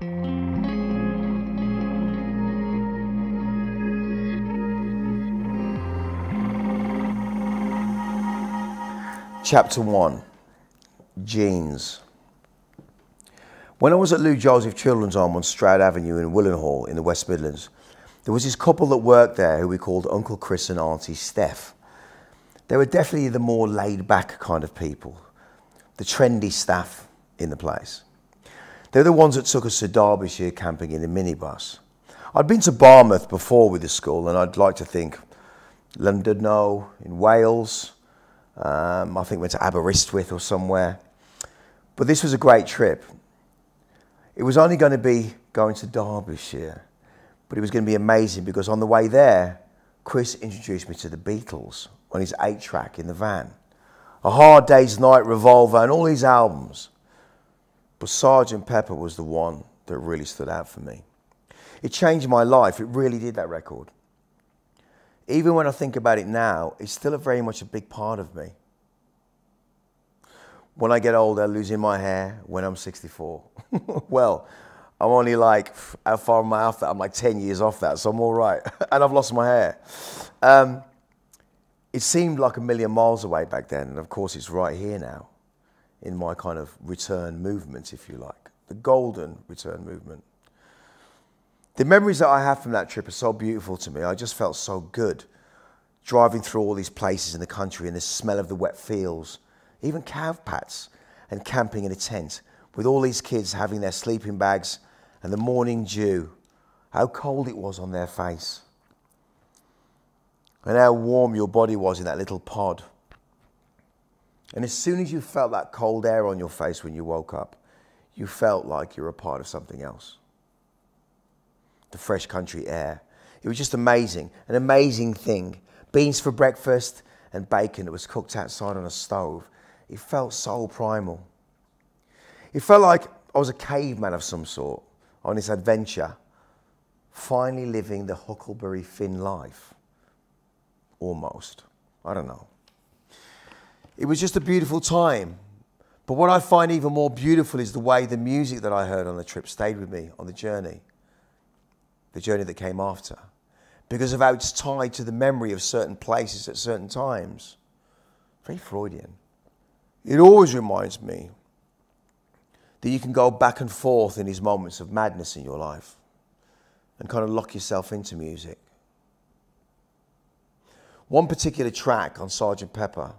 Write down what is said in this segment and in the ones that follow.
Chapter 1 Jeans. When I was at Lou Joseph Children's Home on Stroud Avenue in Willenhall in the West Midlands, there was this couple that worked there who we called Uncle Chris and Auntie Steph. They were definitely the more laid back kind of people, the trendy staff in the place. They're the ones that took us to Derbyshire camping in a minibus. I'd been to Barmouth before with the school, and I'd like to think Llandudno in Wales, um, I think went to Aberystwyth or somewhere. But this was a great trip. It was only going to be going to Derbyshire, but it was going to be amazing because on the way there, Chris introduced me to the Beatles on his eight track in the van. A Hard Day's Night, Revolver, and all these albums. But Sergeant Pepper was the one that really stood out for me. It changed my life. It really did, that record even when I think about it now, it's still a very much a big part of me. When I get older, losing my hair when I'm 64. well, I'm only like, how far am I off that? I'm like 10 years off that, so I'm all right. and I've lost my hair. Um, it seemed like a million miles away back then, and of course it's right here now in my kind of return movement, if you like, the golden return movement. The memories that I have from that trip are so beautiful to me. I just felt so good driving through all these places in the country and the smell of the wet fields, even cow pats, and camping in a tent with all these kids having their sleeping bags and the morning dew. How cold it was on their face. And how warm your body was in that little pod. And as soon as you felt that cold air on your face when you woke up, you felt like you were a part of something else the fresh country air. It was just amazing, an amazing thing. Beans for breakfast and bacon that was cooked outside on a stove. It felt so primal. It felt like I was a caveman of some sort on this adventure, finally living the Huckleberry Finn life. Almost. I don't know. It was just a beautiful time. But what I find even more beautiful is the way the music that I heard on the trip stayed with me on the journey the journey that came after, because of how it's tied to the memory of certain places at certain times. Very Freudian. It always reminds me that you can go back and forth in these moments of madness in your life and kind of lock yourself into music. One particular track on Sergeant Pepper,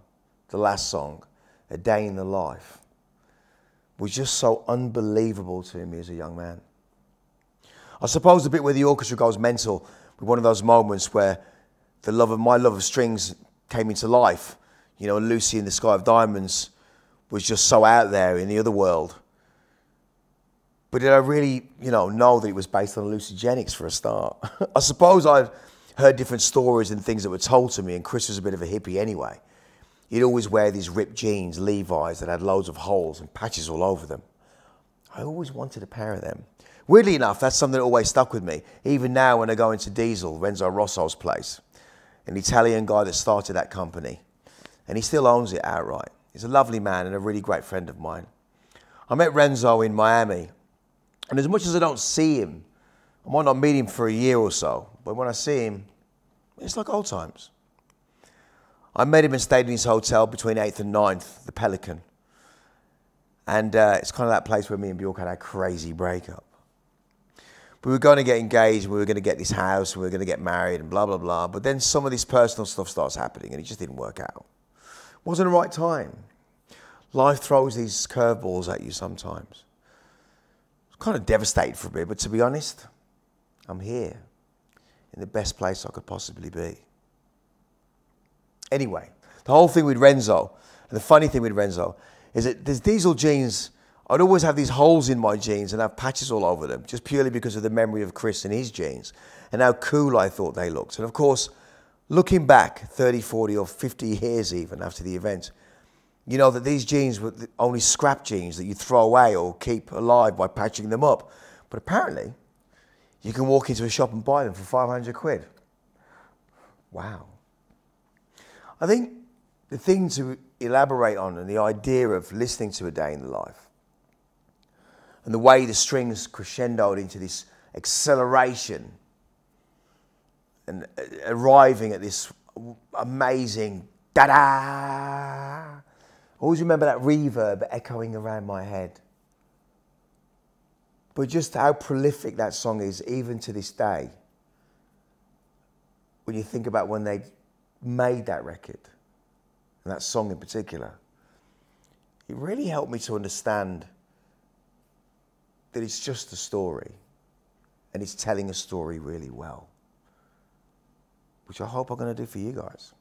the last song, A Day in the Life, was just so unbelievable to me as a young man. I suppose the bit where the orchestra goes mental with one of those moments where the love of my love of strings came into life. You know, Lucy in the Sky of Diamonds was just so out there in the other world. But did I really, you know, know that it was based on hallucinogenics for a start? I suppose I'd heard different stories and things that were told to me, and Chris was a bit of a hippie anyway. He'd always wear these ripped jeans, Levi's, that had loads of holes and patches all over them. I always wanted a pair of them. Weirdly enough, that's something that always stuck with me. Even now, when I go into Diesel, Renzo Rosso's place, an Italian guy that started that company, and he still owns it outright. He's a lovely man and a really great friend of mine. I met Renzo in Miami, and as much as I don't see him, I might not meet him for a year or so, but when I see him, it's like old times. I met him and stayed in his hotel between 8th and 9th, the Pelican. And uh, it's kind of that place where me and Bjork had our crazy breakup we were going to get engaged, we were going to get this house, we were going to get married, and blah, blah, blah. But then some of this personal stuff starts happening, and it just didn't work out. It wasn't the right time. Life throws these curveballs at you sometimes. It's kind of devastated for a bit, but to be honest, I'm here in the best place I could possibly be. Anyway, the whole thing with Renzo, and the funny thing with Renzo, is that there's diesel jeans I'd always have these holes in my jeans and have patches all over them, just purely because of the memory of Chris and his jeans and how cool I thought they looked. And of course, looking back 30, 40, or 50 years even after the event, you know that these jeans were only scrap jeans that you throw away or keep alive by patching them up. But apparently, you can walk into a shop and buy them for 500 quid. Wow. I think the thing to elaborate on and the idea of listening to a day in the life and the way the strings crescendoed into this acceleration and uh, arriving at this amazing da da. Always remember that reverb echoing around my head. But just how prolific that song is, even to this day, when you think about when they made that record, and that song in particular, it really helped me to understand that it's just a story and it's telling a story really well, which I hope I'm going to do for you guys.